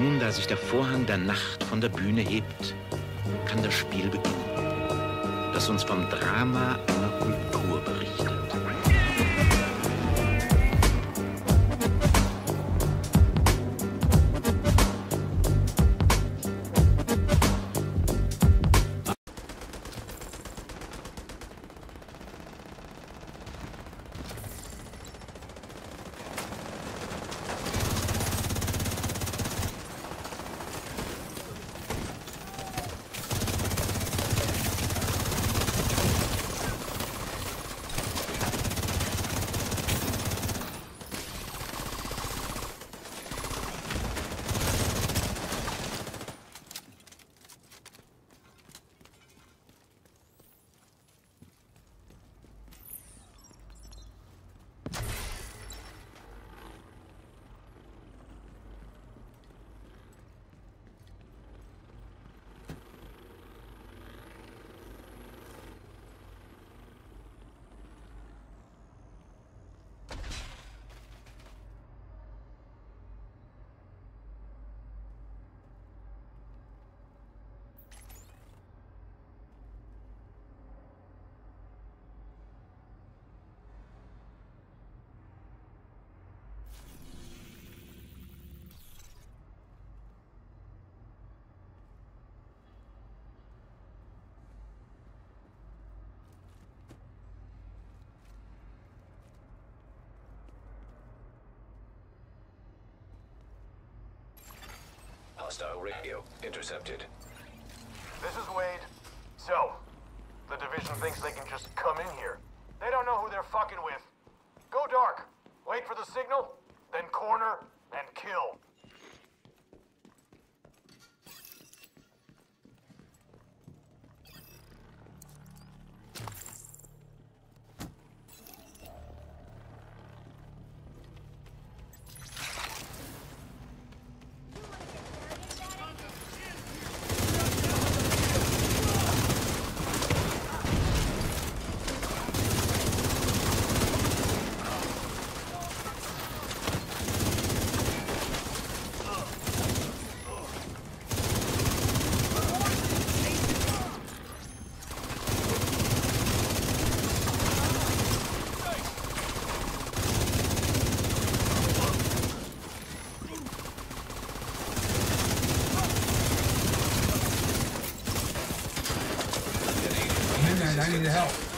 Nun, da sich der Vorhang der Nacht von der Bühne hebt, kann das Spiel beginnen, das uns vom Drama einer Kultur berichtet. Hostile radio intercepted. This is Wade. I need help.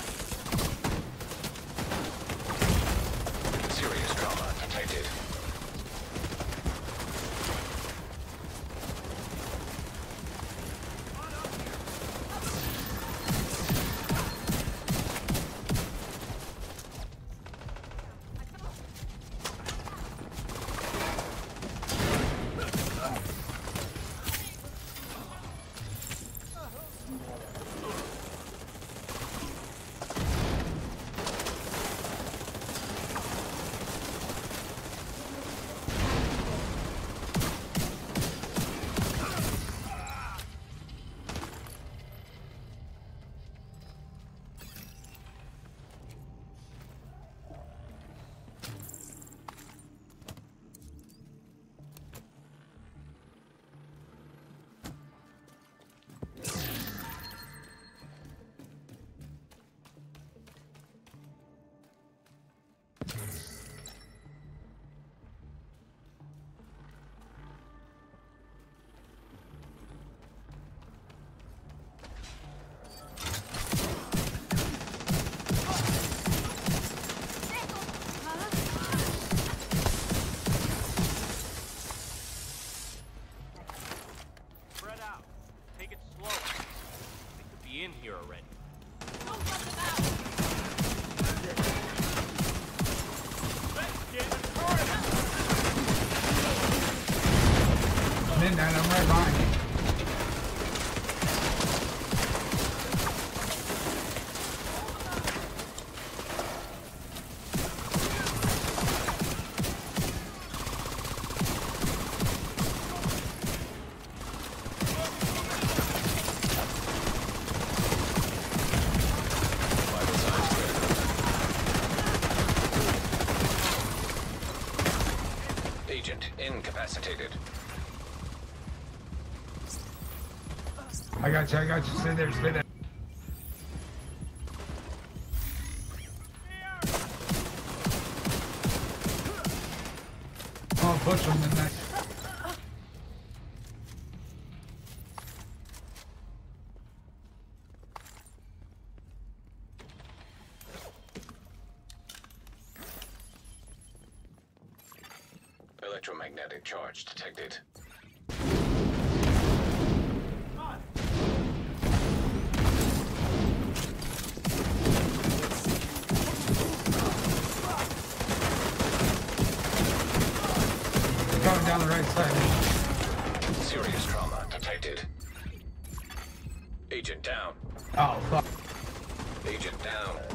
incapacitated. I got you, I got you. Stay there, stay there. Push him the next. Electromagnetic detected. Coming down the right side. Serious trauma detected. Agent down. Oh, fuck. Agent down.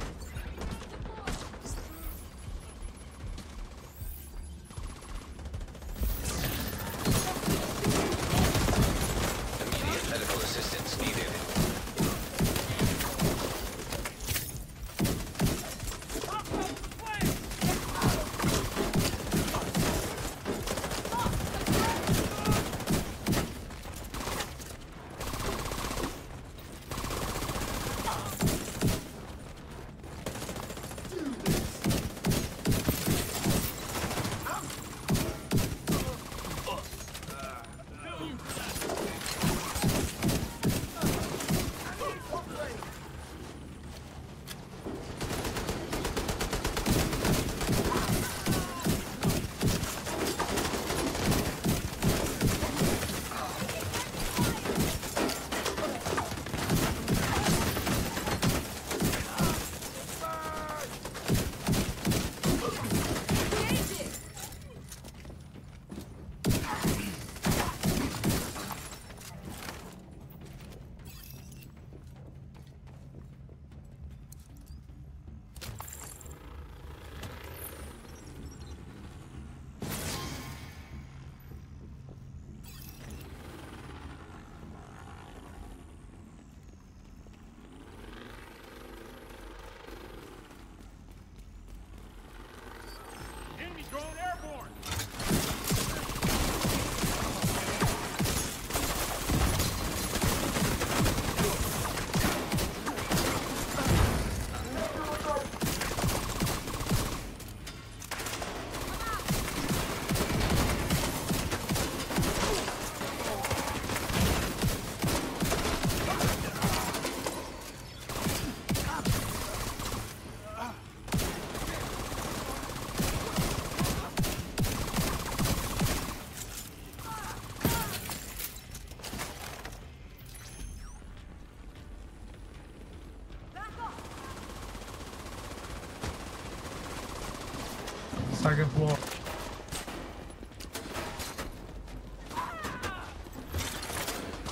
Second floor.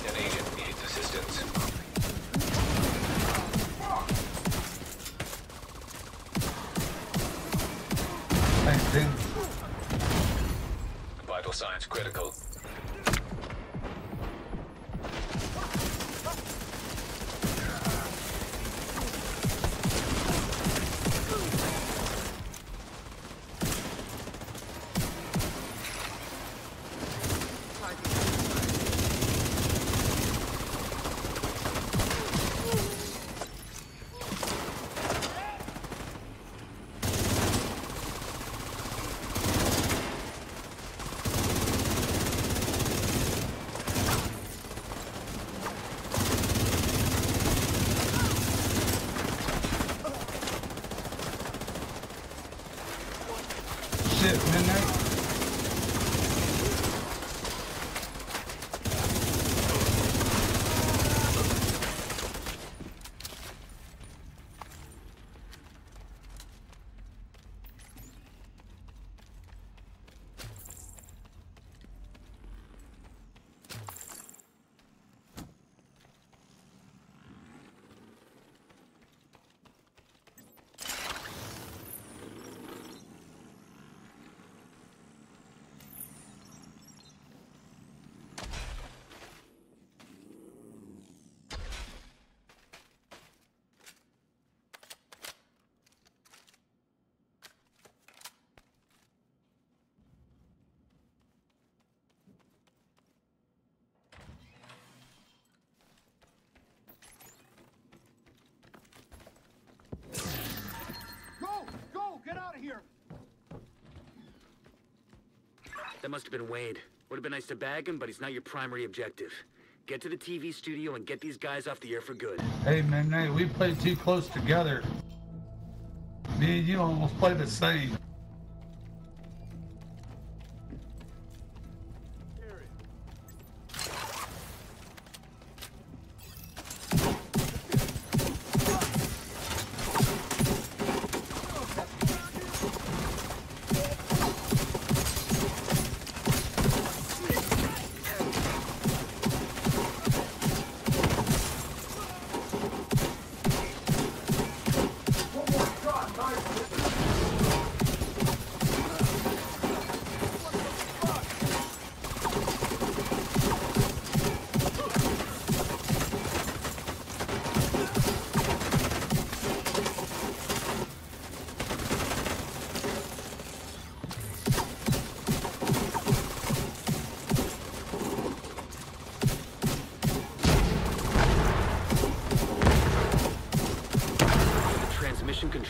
An agent needs. Thanks, Tim. Vital signs critical. That must have been Wade. Would have been nice to bag him, but he's not your primary objective. Get to the TV studio and get these guys off the air for good. Hey, man, hey, we played too close together. Me and you almost played the same.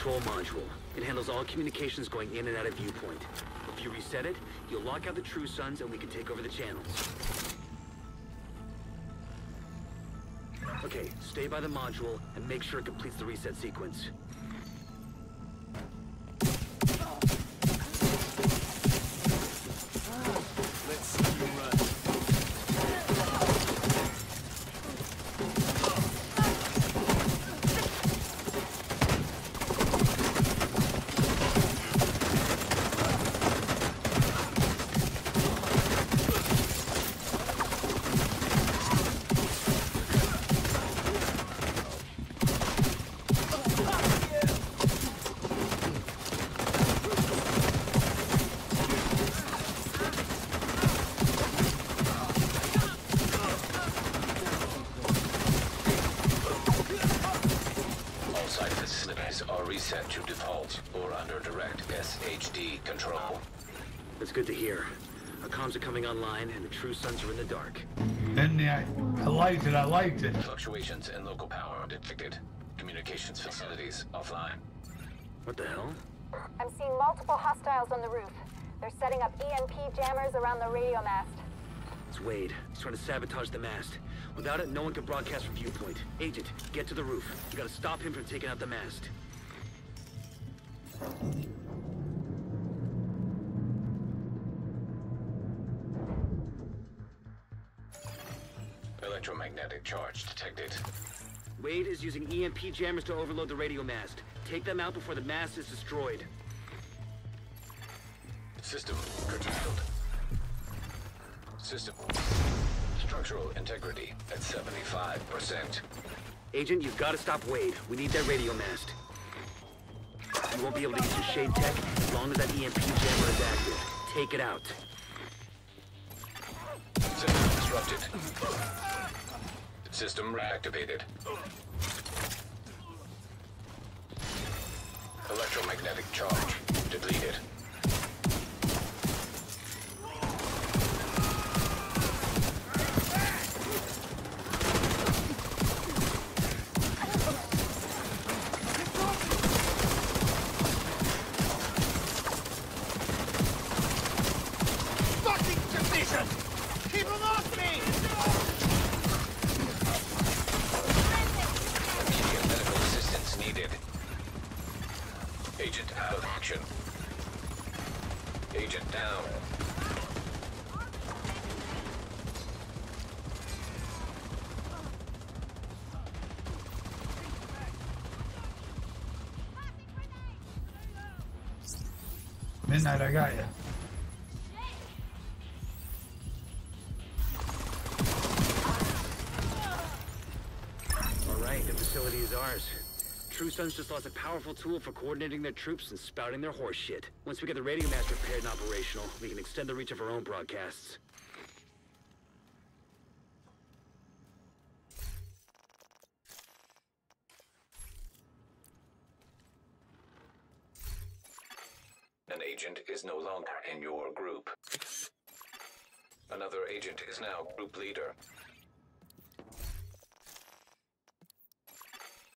Control module. It handles all communications going in and out of viewpoint. If you reset it, you'll lock out the True Sons and we can take over the channels. Okay, stay by the module and make sure it completes the reset sequence. Facilities are reset to default or under direct SHD control. That's good to hear. Our comms are coming online and the True Sons are in the dark. Then I, I liked it, I liked it. Fluctuations in local power detected. Communications facilities offline. What the hell? I'm seeing multiple hostiles on the roof. They're setting up EMP jammers around the radio mast. It's Wade. He's trying to sabotage the mast. Without it, no one can broadcast from viewpoint. Agent, get to the roof. You gotta stop him from taking out the mast. Electromagnetic charge detected. Wade is using EMP jammers to overload the radio mast. Take them out before the mast is destroyed. System curtailed. System. Structural integrity at 75%. Agent, you've got to stop Wade. We need that radio mast. You won't be able to get your shade tech as long as that EMP jammer is active. Take it out. System disrupted. System reactivated. Electromagnetic charge depleted. Out of action. Agent down. Midnight, I got you. True Sons just lost a powerful tool for coordinating their troops and spouting their horse shit. Once we get the radio mast repaired and operational, we can extend the reach of our own broadcasts. An agent is no longer in your group. Another agent is now group leader.